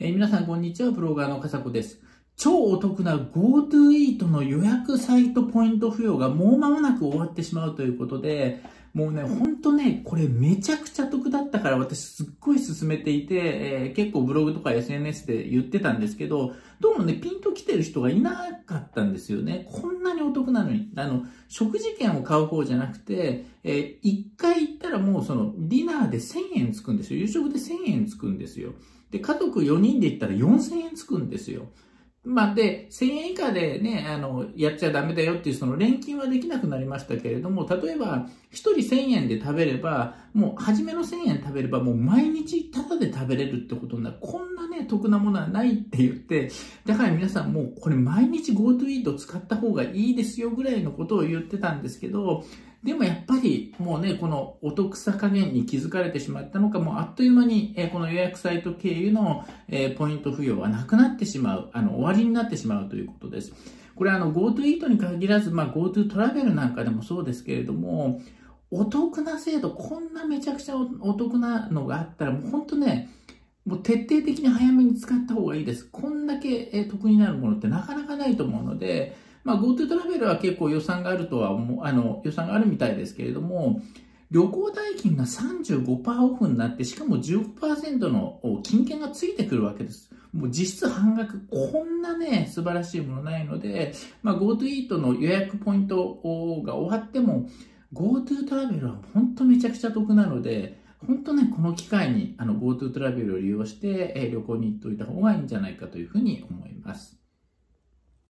えー、皆さんこんにちは、ブロガーのかさこです。超お得な GoTo イートの予約サイトポイント付与がもう間もなく終わってしまうということで、もうね、ほんとね、これめちゃくちゃ得だったから私すっごい進めていて、えー、結構ブログとか SNS で言ってたんですけど、どうもね、ピンと来てる人がいなかったんですよね。こんお得なのに。あの、食事券を買う方じゃなくて、えー、1回行ったらもうそのディナーで1000円つくんですよ。夕食で1000円つくんですよ。で、家族4人で行ったら4000円つくんですよ。まあ、で、1000円以下でね、あの、やっちゃダメだよっていうその連金はできなくなりましたけれども、例えば、1人1000円で食べれば、もう初めの1000円食べれば、もう毎日タダで食べれるってことになる。こんね、得なものはないって言って、だから皆さんもうこれ毎日 GoTo イート使った方がいいですよぐらいのことを言ってたんですけど、でもやっぱりもうね、このお得さ加減に気づかれてしまったのか、もうあっという間に、えこの予約サイト経由の、えポイント付与はなくなってしまう、あの、終わりになってしまうということです。これあの GoTo イートに限らず、まあ GoTo トラベルなんかでもそうですけれども、お得な制度、こんなめちゃくちゃお得なのがあったら、もう本当ね、もう徹底的に早めに使った方がいいです。こんだけ得になるものってなかなかないと思うので、まあ、GoTo トラベルは結構予算があるとは思う、あの、予算があるみたいですけれども、旅行代金が35%オフになって、しかも15%の金券がついてくるわけです。もう実質半額、こんなね、素晴らしいものないので、まあ、GoTo イートの予約ポイントが終わっても、GoTo トラベルは本当めちゃくちゃ得なので、本当ね、この機会にあの GoTo トラベルを利用して、え旅行に行っておいた方がいいんじゃないかというふうに思います。